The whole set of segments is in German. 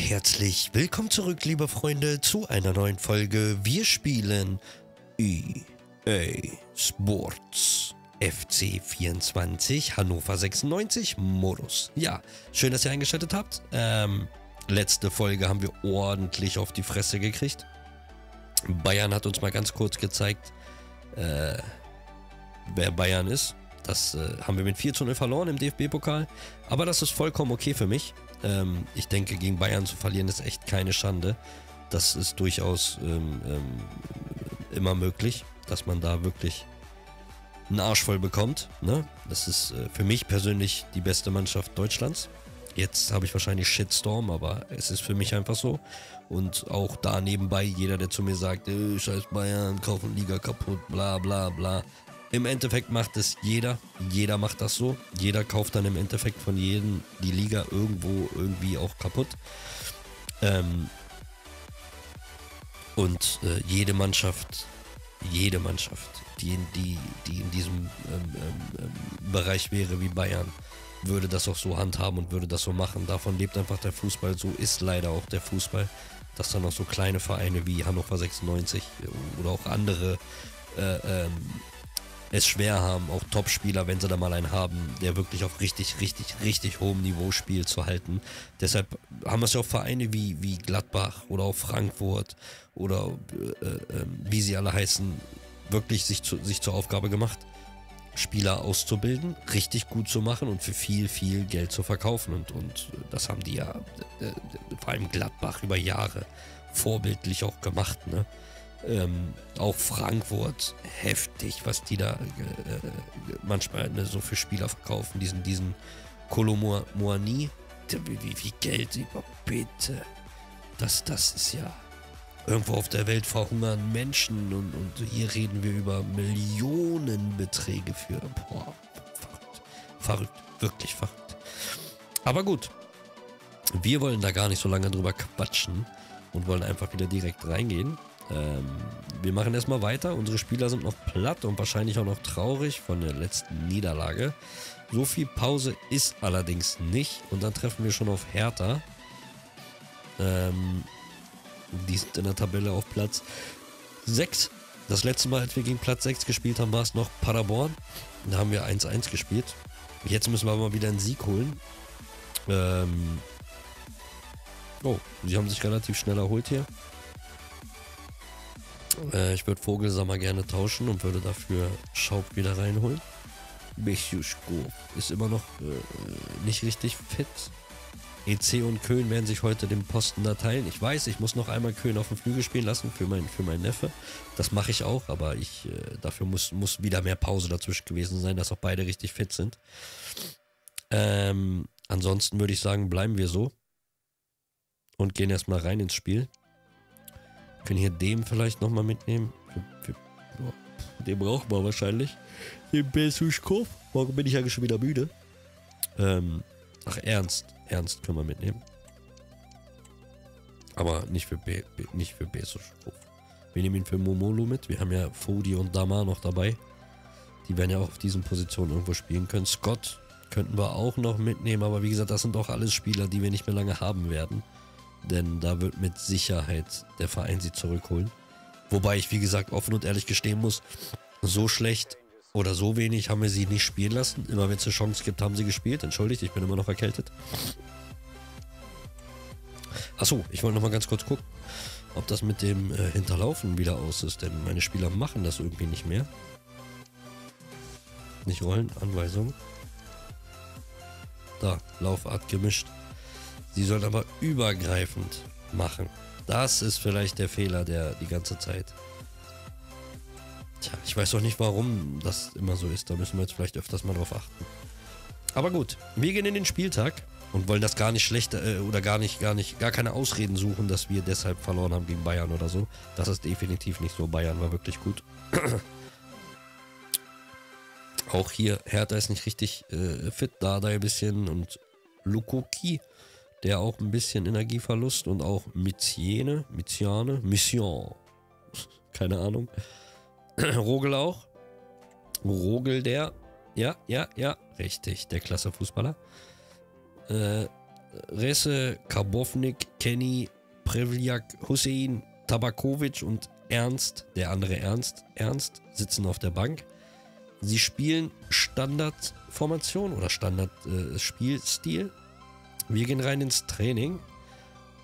herzlich willkommen zurück, liebe Freunde, zu einer neuen Folge. Wir spielen EA Sports FC 24 Hannover 96 Modus. Ja, schön, dass ihr eingeschaltet habt. Ähm, letzte Folge haben wir ordentlich auf die Fresse gekriegt. Bayern hat uns mal ganz kurz gezeigt, äh, wer Bayern ist. Das äh, haben wir mit 4 zu 0 verloren im DFB-Pokal. Aber das ist vollkommen okay für mich. Ähm, ich denke, gegen Bayern zu verlieren ist echt keine Schande. Das ist durchaus ähm, ähm, immer möglich, dass man da wirklich einen Arsch voll bekommt. Ne? Das ist äh, für mich persönlich die beste Mannschaft Deutschlands. Jetzt habe ich wahrscheinlich Shitstorm, aber es ist für mich einfach so. Und auch da nebenbei, jeder, der zu mir sagt, äh, scheiß Bayern, kaufen Liga kaputt, bla bla bla. Im Endeffekt macht es jeder. Jeder macht das so. Jeder kauft dann im Endeffekt von jedem die Liga irgendwo irgendwie auch kaputt. Ähm und äh, jede Mannschaft, jede Mannschaft, die in, die, die in diesem ähm, ähm, ähm, Bereich wäre wie Bayern, würde das auch so handhaben und würde das so machen. Davon lebt einfach der Fußball. So ist leider auch der Fußball, dass dann auch so kleine Vereine wie Hannover 96 oder auch andere äh, ähm, es schwer haben, auch Topspieler, wenn sie da mal einen haben, der wirklich auf richtig, richtig, richtig hohem Niveau spielt, zu halten. Deshalb haben es ja auch Vereine wie, wie Gladbach oder auch Frankfurt oder äh, äh, wie sie alle heißen, wirklich sich, zu, sich zur Aufgabe gemacht, Spieler auszubilden, richtig gut zu machen und für viel, viel Geld zu verkaufen. Und, und das haben die ja, äh, äh vor allem Gladbach, über Jahre vorbildlich auch gemacht. Ne? Ähm, auch Frankfurt, heftig, was die da äh, äh manchmal ne, so für Spieler verkaufen. Diesen, diesen Kolomoani, wie, wie viel Geld über bitte. Das, das ist ja. Irgendwo auf der Welt verhungern Menschen und, und hier reden wir über Millionenbeträge für. Boah, verrückt. Verrückt, wirklich verrückt. Aber gut, wir wollen da gar nicht so lange drüber quatschen und wollen einfach wieder direkt reingehen. Ähm, wir machen erstmal weiter. Unsere Spieler sind noch platt und wahrscheinlich auch noch traurig von der letzten Niederlage. So viel Pause ist allerdings nicht. Und dann treffen wir schon auf Hertha. Ähm, die sind in der Tabelle auf Platz 6. Das letzte Mal, als wir gegen Platz 6 gespielt haben, war es noch Paderborn. Da haben wir 1-1 gespielt. Jetzt müssen wir mal wieder einen Sieg holen. Ähm oh, sie haben sich relativ schnell erholt hier. Äh, ich würde Vogelsammer gerne tauschen und würde dafür Schaub wieder reinholen. Bechuschko ist immer noch äh, nicht richtig fit. EC und Köln werden sich heute den Posten da teilen. Ich weiß, ich muss noch einmal Köln auf dem Flügel spielen lassen für, mein, für meinen Neffe. Das mache ich auch, aber ich, äh, dafür muss, muss wieder mehr Pause dazwischen gewesen sein, dass auch beide richtig fit sind. Ähm, ansonsten würde ich sagen, bleiben wir so und gehen erstmal rein ins Spiel. Können hier dem vielleicht nochmal mitnehmen. Für, für, oh, den brauchen wir wahrscheinlich. Den Besuschkopf. Morgen bin ich ja schon wieder müde. Ähm, ach, Ernst. Ernst können wir mitnehmen. Aber nicht für, Be, Be nicht für Besuschkopf. Wir nehmen ihn für Momolo mit. Wir haben ja Fodi und Dama noch dabei. Die werden ja auch auf diesen Positionen irgendwo spielen können. Scott könnten wir auch noch mitnehmen. Aber wie gesagt, das sind doch alles Spieler, die wir nicht mehr lange haben werden. Denn da wird mit Sicherheit der Verein sie zurückholen. Wobei ich, wie gesagt, offen und ehrlich gestehen muss, so schlecht oder so wenig haben wir sie nicht spielen lassen. Immer wenn es eine Chance gibt, haben sie gespielt. Entschuldigt, ich bin immer noch erkältet. Achso, ich wollte noch mal ganz kurz gucken, ob das mit dem äh, Hinterlaufen wieder aus ist. Denn meine Spieler machen das irgendwie nicht mehr. Nicht rollen, Anweisung. Da, Laufart gemischt. Sie sollen aber übergreifend machen. Das ist vielleicht der Fehler, der die ganze Zeit. Tja, ich weiß auch nicht, warum das immer so ist. Da müssen wir jetzt vielleicht öfters mal drauf achten. Aber gut, wir gehen in den Spieltag und wollen das gar nicht schlecht äh, oder gar nicht, gar nicht, gar keine Ausreden suchen, dass wir deshalb verloren haben gegen Bayern oder so. Das ist definitiv nicht so. Bayern war wirklich gut. Auch hier, Hertha ist nicht richtig äh, fit, da da ein bisschen und Lukoki der auch ein bisschen Energieverlust und auch Miziene, Miziane, Mission, keine Ahnung. Rogel auch. Rogel der, ja, ja, ja, richtig, der klasse Fußballer. Äh, Resse, Karbovnik, Kenny, Prevliak, Hussein, Tabakovic und Ernst, der andere Ernst, Ernst, sitzen auf der Bank. Sie spielen Standardformation oder Standard-Spielstil. Äh, Wir gehen rein ins Training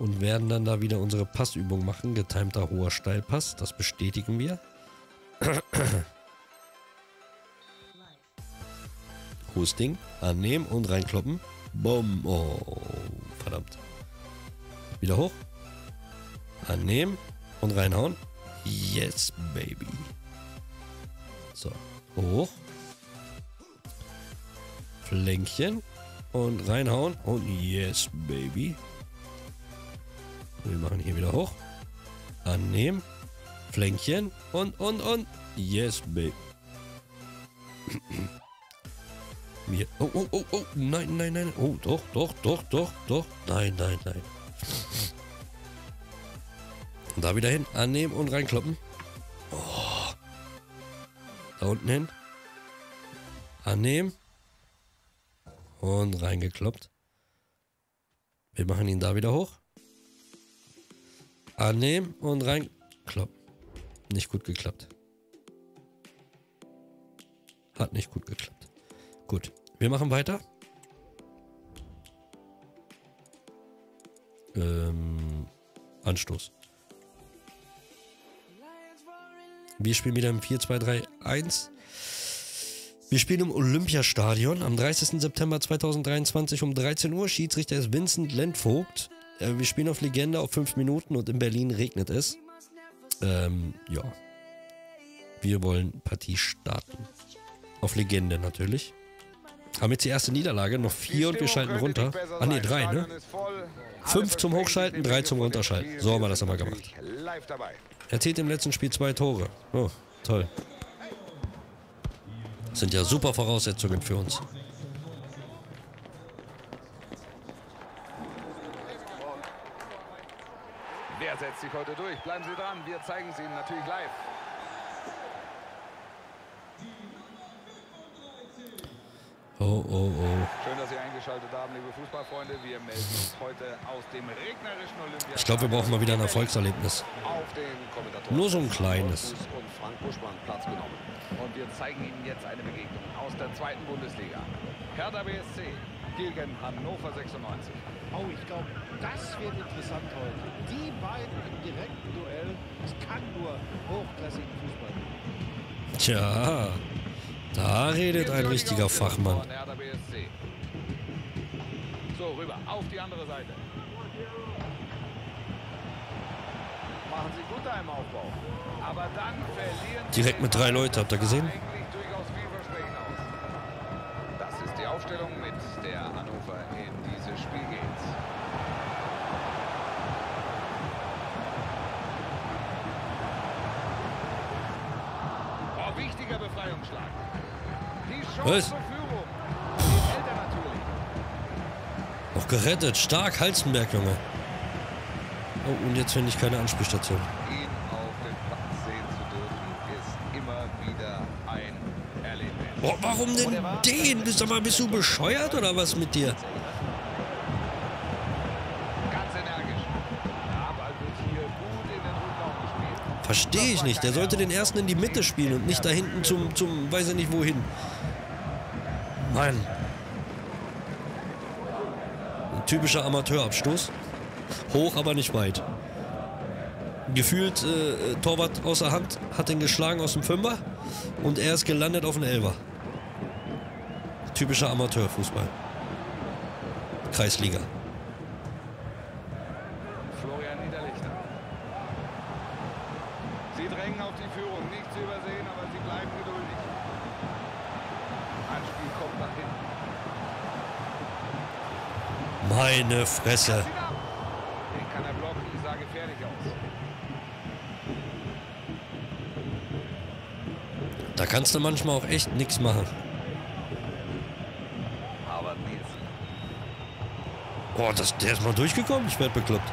und werden dann da wieder unsere Passübung machen. Getimter hoher Steilpass, das bestätigen wir. Hohes Ding, annehmen und reinkloppen. Bumm. Oh, verdammt. Wieder hoch. Annehmen und reinhauen. Yes, baby. So, hoch. Flänkchen und reinhauen und yes, baby. Wir machen hier wieder hoch. Annehmen. Flänkchen. Und, und, und. Yes, babe. Wir. Oh, oh, oh, oh. Nein, nein, nein. Oh, doch, doch, doch, doch, doch. Nein, nein, nein. Da wieder hin. Annehmen und reinkloppen. Oh. Da unten hin. Annehmen. Und reingekloppt. Wir machen ihn da wieder hoch. Annehmen und rein. Klopp. Nicht gut geklappt. Hat nicht gut geklappt. Gut. Wir machen weiter. Ähm, Anstoß. Wir spielen wieder im 4-2-3-1. Wir spielen im Olympiastadion am 30. September 2023 um 13 Uhr. Schiedsrichter ist Vincent Lentvogt. Äh, wir spielen auf Legende auf 5 Minuten und in Berlin regnet es. Ähm, ja. Wir wollen Partie starten. Auf Legende natürlich. Haben jetzt die erste Niederlage, noch vier und wir schalten runter. Ah ne, drei, ne? Fünf zum Hochschalten, drei zum Runterschalten. So haben wir das einmal gemacht. Er zählt im letzten Spiel zwei Tore. Oh, toll. Sind ja super Voraussetzungen für uns. Wer setzt sich heute durch? Bleiben Sie dran, wir zeigen es Ihnen natürlich live. Oh, oh, oh. Schön, dass Sie eingeschaltet haben, liebe Fußballfreunde. Wir melden uns heute aus dem regnerischen Olympia. Ich glaube, wir brauchen mal wieder ein Erfolgserlebnis. Auf den Kommentatoren Nur so ein kleines. und Frank Buschmann Platz genommen. Und wir zeigen Ihnen jetzt eine Begegnung aus der zweiten Bundesliga. Hertha BSC gegen Hannover 96. Oh, ich glaube, das wird interessant heute. Die beiden im direkten Duell. Es kann nur hochklassigen Fußball geben. Tja, da redet ein richtiger Fachmann. So, rüber, auf die andere Seite. Machen Sie gut da im Aufbau. Aber dann verlieren Direkt mit drei Leuten, habt ihr gesehen? Eigentlich durchaus vielversprechend aus. Das ist die Aufstellung, mit der Hannover in dieses Spiel geht. Oh, wichtiger Befreiungsschlag. Die Chance Was? Noch gerettet. Stark, Halstenberg, Junge. Oh, und jetzt finde ich keine Anspielstation. Ihn auf dem Platz sehen zu dürfen, ist immer wieder ein Erlebnis. Boah, warum denn den? Bist du mal, bist du bescheuert oder was mit dir? Verstehe ich nicht. Der sollte den ersten in die Mitte spielen und nicht da hinten zum, zum, weiß ich nicht wohin. Mann. Ein typischer Amateurabstoß. Hoch, aber nicht weit. Gefühlt äh, Torwart außer Hand, hat den geschlagen aus dem Fünfer und er ist gelandet auf den Elfer. Typischer Amateurfußball. Kreisliga. Florian Niederlichter. Sie drängen auf die Führung, nicht zu übersehen, aber sie bleiben geduldig. Kommt nach hinten. Meine Fresse. Den kann er blocken, sah gefährlich aus. Da kannst du manchmal auch echt nichts machen. Nielsen. Boah, das, der ist mal durchgekommen. Ich werde bekloppt.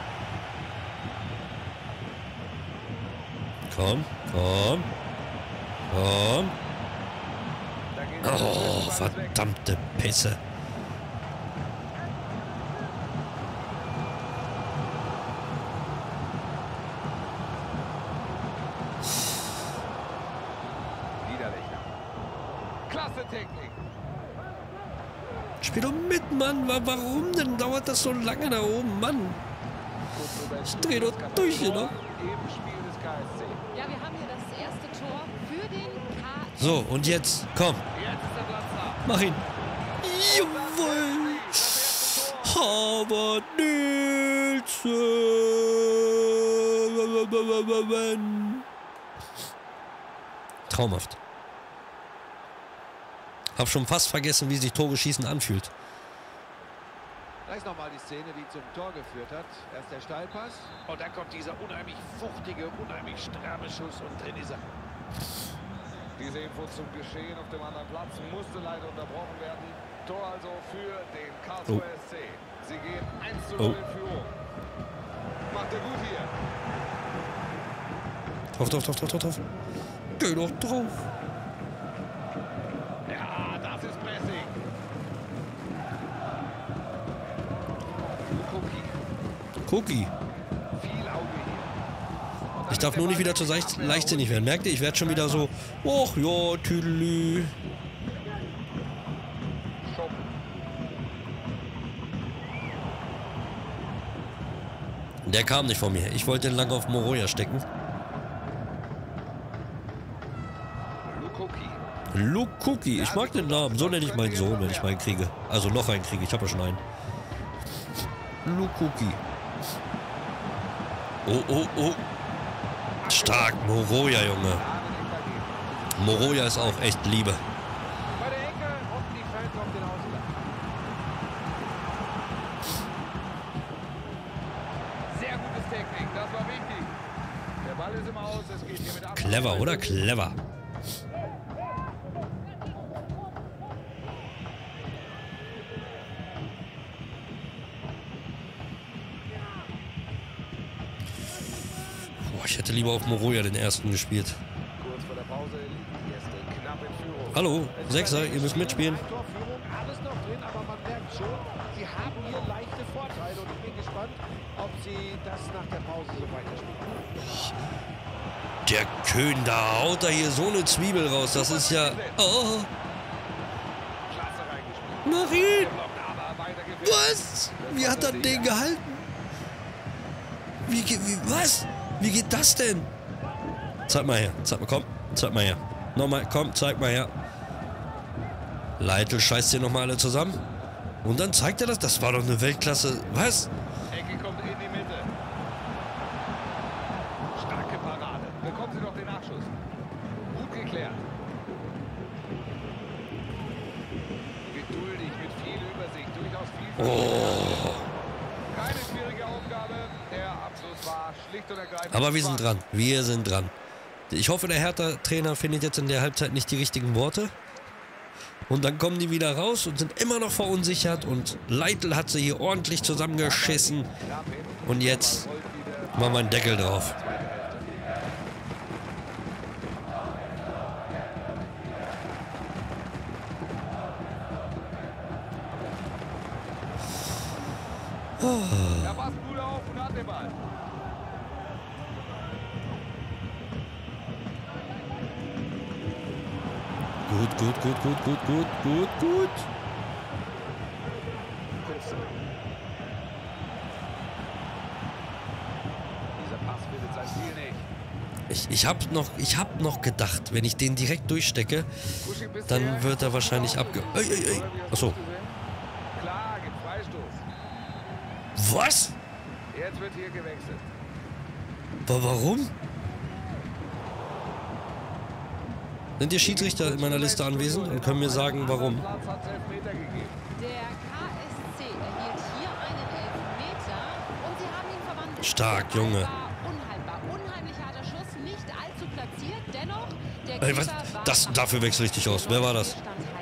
Komm, komm. Komm. Oh, verdammte Pisse. Spiel doch mit, Mann. Warum denn dauert das so lange da oben, Mann? Ich dreh doch durch hier noch. So, und jetzt, komm mach ihn. Jawohl. Harvard Nielsen. Traumhaft. Hab schon fast vergessen, wie sich Tore schießen anfühlt. Da ist nochmal die Szene, die zum Tor geführt hat. Erst der Steilpass und dann kommt dieser unheimlich fuchtige, unheimlich stramme Schuss und drin ist er. Diese Info zum Geschehen auf dem anderen Platz musste leider unterbrochen werden. Tor also für den Karlsruher Oh. SC. Sie gehen 1 zu Oh. 0 in Führung. Macht er gut hier. Drauf, drauf, drauf, drauf, drauf, drauf. Geh doch drauf. Ja, das ist Pressing. Lukoki, Cookie. viel Auge hier. Und dann Ich darf nur nicht wieder zu leichtsinnig werden. Merkt ihr, ich werde schon wieder so, och ja, Tüdelü. Der kam nicht von mir. Ich wollte den lang auf Moroja stecken. Luke Cookie. Ich mag den Namen. So nenne ich meinen Sohn, wenn ich meinen kriege. Also noch einen kriege. Ich habe ja schon einen. Luke Cookie. Oh, oh, oh. Stark. Moroja, Junge. Moroja ist auch echt Liebe. Bei der Ecke und die Fans auf den Ausgleich. Sehr gutes Technik, das war wichtig. Der Ball ist im Aus, es geht hier mit Abstand Clever, weiter. oder? Clever. Boah, ich hätte lieber auf Moroja den ersten gespielt. Hallo, Sechser, ihr müsst mitspielen. Alles noch drin, aber man merkt schon, sie haben hier leichte Vorteile und ich bin gespannt, ob sie das nach der Pause so weiterspielen. Der Köhn, da haut er hier so eine Zwiebel raus. Das ist ja... Oh. Marie! Was? Wie hat er den gehalten? Wie, wie, was? Wie geht das denn? Zeig mal her, zeig mal, komm, zeig mal her. Nochmal, komm, zeig mal her. Leitl scheißt hier nochmal alle zusammen. Und dann zeigt er das? Das war doch eine Weltklasse. Was? Ecke kommt in die Mitte. Starke Parade. Bekommen sie noch den Nachschuss. Gut geklärt. Geduldig, mit viel Übersicht, durchaus viel. Oh. Keine schwierige Aufgabe. Der Abschluss war schlicht und ergreifend. Aber wir sind dran. Wir sind dran. Ich hoffe, der Hertha-Trainer findet jetzt in der Halbzeit nicht die richtigen Worte. Und dann kommen die wieder raus und sind immer noch verunsichert. Und Leitl hat sie hier ordentlich zusammengeschissen. Und jetzt machen wir einen Deckel drauf. Gut, gut, gut, gut, gut, gut. Ich, ich habe noch, ich hab noch gedacht, wenn ich den direkt durchstecke, dann wird er wahrscheinlich abge... Ey, ey, ey. Achso. Was? Jetzt wird hier gewechselt. Wa- Warum? Sind die Schiedsrichter in meiner Liste anwesend und können mir sagen, warum? Platz hat's Elfmeter gegeben. Der KSC erhielt hier einen Elfmeter und sie haben ihn verwandelt. Stark, Junge. war Unhaltbar, unheimlich harter Schuss, nicht allzu platziert, dennoch der Ey, was? Das, dafür wechsle ich dich aus. Wer war das?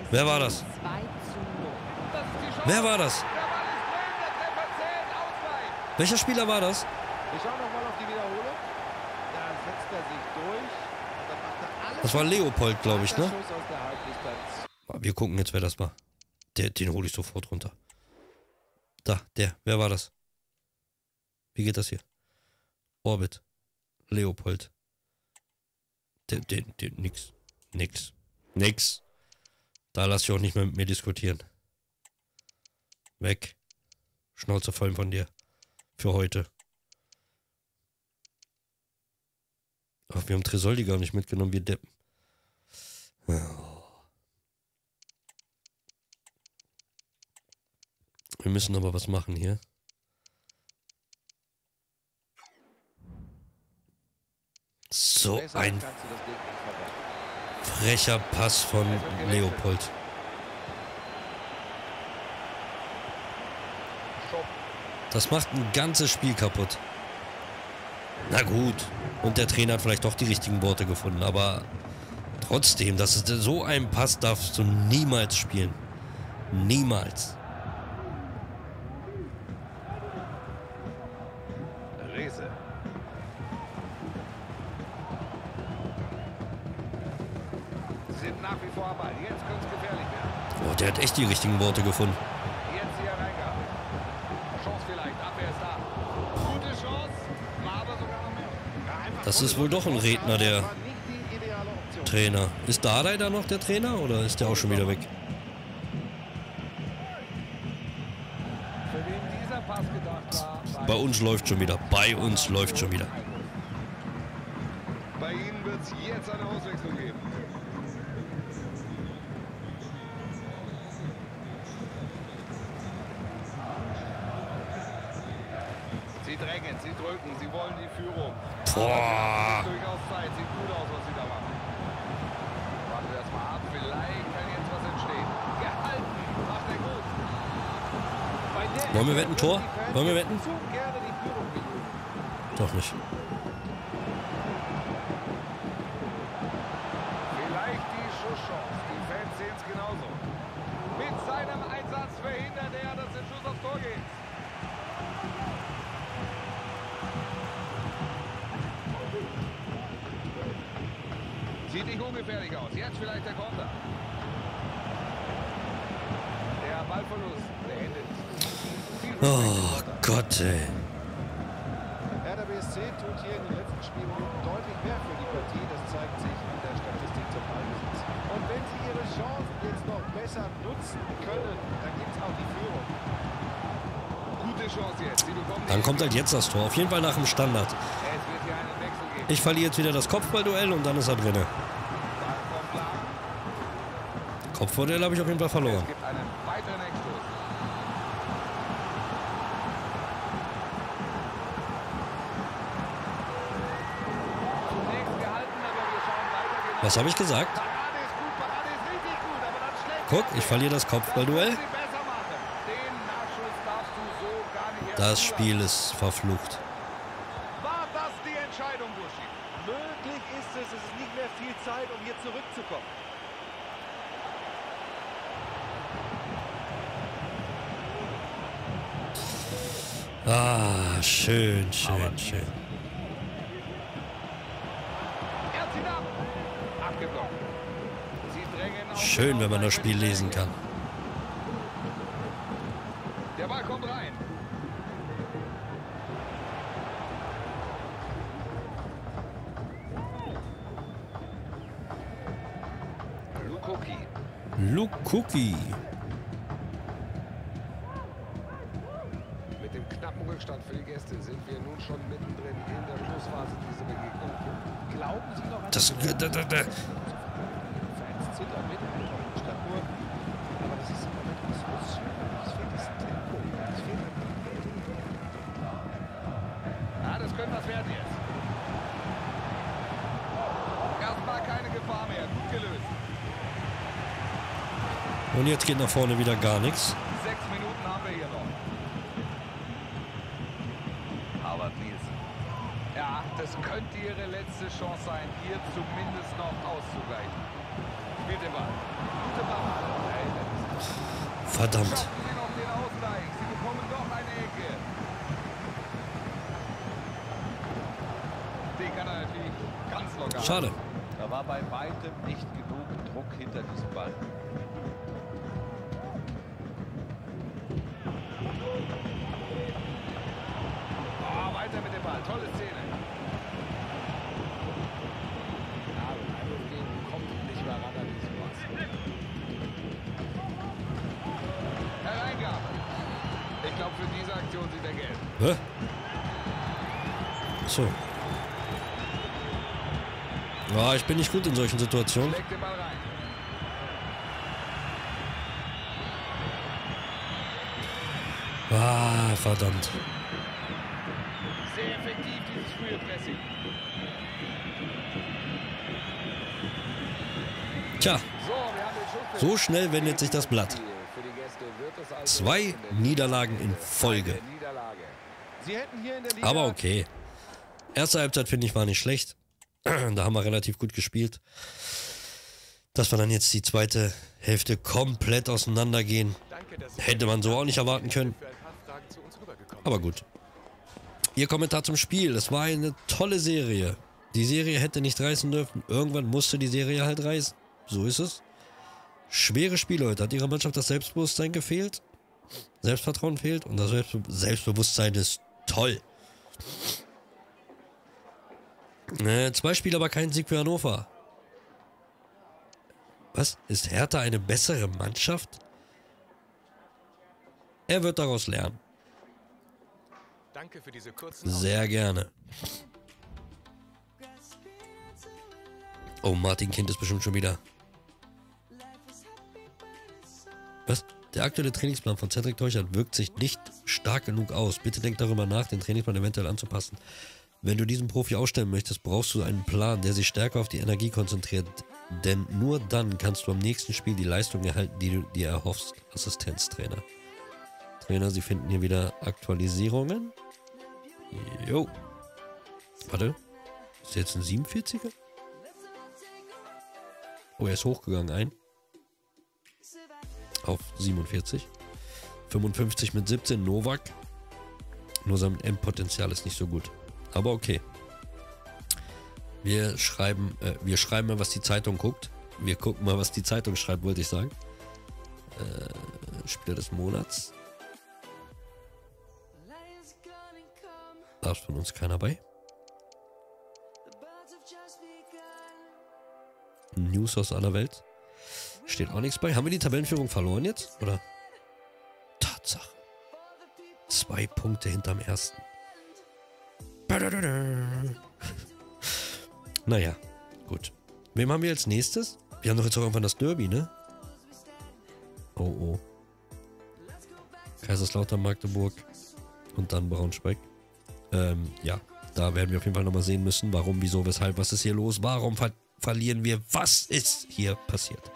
Wer war das? 2 zu 0. Das ist die Chance. Wer war das? Welcher Spieler war das? Wir schauen nochmal auf die Wiederholung. Da setzt er sich durch. Und dann macht er alles. Das war Leopold, glaube ich, ne? Wir gucken jetzt, wer das war. Der, den hole ich sofort runter. Da, der. Wer war das? Wie geht das hier? Orbit. Leopold. Der, den, den, nix. Nix. Nix. Da lass ich auch nicht mehr mit mir diskutieren. Weg. Schnauze voll von dir. Für heute. Ach, wir haben Tresoldi gar nicht mitgenommen, wir Deppen. Wir müssen aber was machen hier. So ein frecher Pass von Leopold. Schupp. Das macht ein ganzes Spiel kaputt. Na gut. Und der Trainer hat vielleicht doch die richtigen Worte gefunden, aber trotzdem, das ist so ein Pass darfst du niemals spielen. Niemals. Rese. Sie sind nach wie vor am Ball. Jetzt könnte es gefährlich werden. Oh, der hat echt die richtigen Worte gefunden. Jetzt hier reingehauen. Chance vielleicht. Abwehr ist da. Gute Chance. War aber sogar noch mehr. Ja, einfach Das ist wohl doch ein Redner, der war nicht die ideale Option. Trainer. Ist Dardai da noch der Trainer oder ist der auch schon wieder weg? Bei uns läuft schon wieder. Bei uns läuft schon wieder. Bei Ihnen wird es jetzt eine Auswechslung geben. Sie drängen, sie drücken, sie wollen die Führung. Boah. Durchaus Zeit, sieht gut aus, was sie da machen. Warten wir das mal ab, vielleicht kann jetzt was entstehen. Gehalten, macht er gut. Bei der Wollen wir wetten, Tor? Wollen wir wetten? Doch nicht. Vielleicht die Schusschance. Die Fans sehen es genauso. Mit seinem Einsatz verhindert er, dass der Schuss aufs Tor geht. Sieht nicht ungefährlich aus. Jetzt vielleicht der Konter. Der Ballverlust Oh Gott, ey. Hertha BSC tut hier in den letzten Spielminuten deutlich mehr für die Partie. Das zeigt sich in der Statistik zum Ballbesitz. Und wenn sie ihre Chancen jetzt noch besser nutzen können, dann gibt es auch die Führung. Gute Chance jetzt. Sie bekommen Dann die- kommt halt jetzt das Tor. Auf jeden Fall nach dem Standard. Ich verliere jetzt wieder das Kopfballduell und dann ist er drinne. Kopfballduell habe ich auf jeden Fall verloren. Es gibt einen weiteren Eckstoß. Zunächst gehalten, aber wir schauen weiter. Genau. Was habe ich gesagt? Parade ist gut, Parade ist richtig gut, aber dann schlägt Guck, ich verliere das Kopfballduell. Das. Spiel ist verflucht. War das die Entscheidung, Buschi? Möglich ist es, es ist nicht mehr viel Zeit, um hier zurückzukommen. Ah, schön, schön, schön. Er zieht ab. Abgeblockt. Sie drängen auf Schön, wenn man das Spiel lesen kann. Der Ball kommt rein. Lukoki. Lukuki. Mit dem knappen Rückstand für die Gäste sind wir nun schon mittendrin in der Schlussphase dieser Begegnung. Glauben Sie noch an Das, da, da, da. Fans zittern mit, statt nur. Aber das ist im Moment was so schön. Es fehlt das Tempo. Es fehlt ein Ja, das könnte was werden jetzt. Erstmal keine Gefahr mehr. Gut gelöst. Und jetzt geht nach vorne wieder gar nichts. Sechs Minuten haben wir hier noch. Albert Nielsen. Ja, das könnte ihre letzte Chance sein, hier zumindest noch auszugleichen. Den Ball. Gute ist- Verdammt. Schaffen sie noch den Ausgleich. Sie bekommen doch eine Ecke. Den kann er natürlich ganz locker. Schade. Da war bei weitem nicht genug Druck hinter diesem Ball. Hä? So. Ja, ich bin nicht gut in solchen Situationen. Ah, verdammt. Sehr effektiv, dieses frühe Pressing. Tja, So, schnell wendet sich das Blatt. Also Zwei Niederlagen in Folge. eine Niederlage. Sie hätten hier in der Liga Aber okay. Erste Halbzeit finde ich war nicht schlecht. Da haben wir relativ gut gespielt. Dass wir dann jetzt die zweite Hälfte komplett auseinandergehen, hätte man so auch nicht erwarten können. Aber gut. Ihr Kommentar zum Spiel. Es war eine tolle Serie. Die Serie hätte nicht reißen dürfen. Irgendwann musste die Serie halt reißen. So ist es. Schwere Spiele heute. Hat ihrer Mannschaft das Selbstbewusstsein gefehlt? Selbstvertrauen fehlt und das Selbstbe Selbstbewusstsein ist toll. Äh, zwei Spiele, aber kein Sieg für Hannover. Was? Ist Hertha eine bessere Mannschaft? Er wird daraus lernen. Danke für diese kurzen Sehr gerne. Oh, Martin Kind ist bestimmt schon wieder. Was? Der aktuelle Trainingsplan von Cedric Teuchert wirkt sich nicht stark genug aus. Bitte denk darüber nach, den Trainingsplan eventuell anzupassen. Wenn du diesen Profi ausstellen möchtest, brauchst du einen Plan, der sich stärker auf die Energie konzentriert. Denn nur dann kannst du am nächsten Spiel die Leistung erhalten, die du dir erhoffst. Assistenztrainer. Trainer, sie finden hier wieder Aktualisierungen. Jo. Warte. Ist jetzt ein 47er? Oh, er ist hochgegangen ein. Auf 47. 55 mit 17 Novak. Nur sein Endpotenzial ist nicht so gut. Aber okay. Wir schreiben, äh, wir schreiben mal, was die Zeitung guckt. Wir gucken mal, was die Zeitung schreibt, wollte ich sagen. Äh, Spieler des Monats. Da ist von uns keiner bei. News aus aller Welt. Steht auch nichts bei. Haben wir die Tabellenführung verloren jetzt? Oder? Tatsache. Zwei Punkte hinterm ersten. Naja, gut. Wem haben wir als nächstes? Wir haben doch jetzt auch irgendwann das Derby, ne? Oh oh. Kaiserslautern, Magdeburg und dann Braunschweig. Ähm, ja, da werden wir auf jeden Fall nochmal sehen müssen, warum, wieso, weshalb, was ist hier los, warum verlieren wir, was ist hier passiert.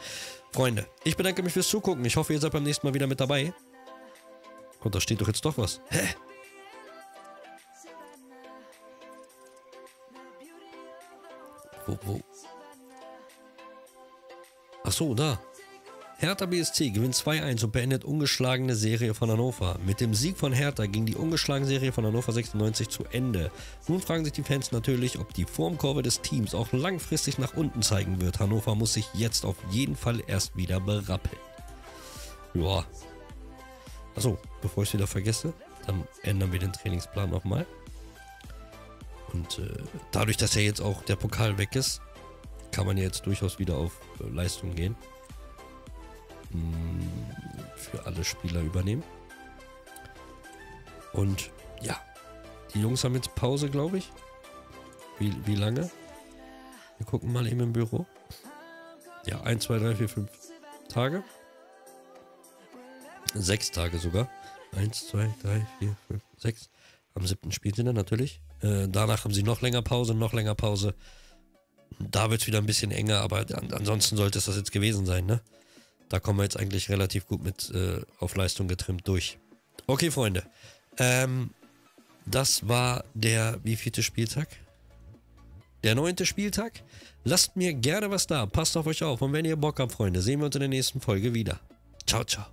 Freunde, ich bedanke mich fürs Zugucken. Ich hoffe, ihr seid beim nächsten Mal wieder mit dabei. Und da steht doch jetzt doch was. Hä? Wo, wo? Ach so, da. Hertha BSC gewinnt 2-1 und beendet ungeschlagene Serie von Hannover. Mit dem Sieg von Hertha ging die ungeschlagene Serie von Hannover 96 zu Ende. Nun fragen sich die Fans natürlich, ob die Formkurve des Teams auch langfristig nach unten zeigen wird. Hannover muss sich jetzt auf jeden Fall erst wieder berappeln. Ja. Achso, bevor ich es wieder vergesse, dann ändern wir den Trainingsplan nochmal. Und äh, dadurch, dass ja jetzt auch der Pokal weg ist, kann man ja jetzt durchaus wieder auf äh, Leistung gehen für alle Spieler übernehmen. Und ja, die Jungs haben jetzt Pause, glaube ich. Wie, wie lange? Wir gucken mal eben im Büro. Ja, 1, 2, 3, 4, 5 Tage. Sechs Tage sogar. 1, 2, 3, 4, 5, 6. Am siebten spielen sie dann natürlich. Äh, danach haben sie noch länger Pause, noch länger Pause. Da wird es wieder ein bisschen enger, aber an, ansonsten sollte es das jetzt gewesen sein, ne? Da kommen wir jetzt eigentlich relativ gut mit äh, auf Leistung getrimmt durch. Okay, Freunde. Ähm, das war der wievielte Spieltag? Der neunte Spieltag. Lasst mir gerne was da. Passt auf euch auf. Und wenn ihr Bock habt, Freunde, sehen wir uns in der nächsten Folge wieder. Ciao, ciao.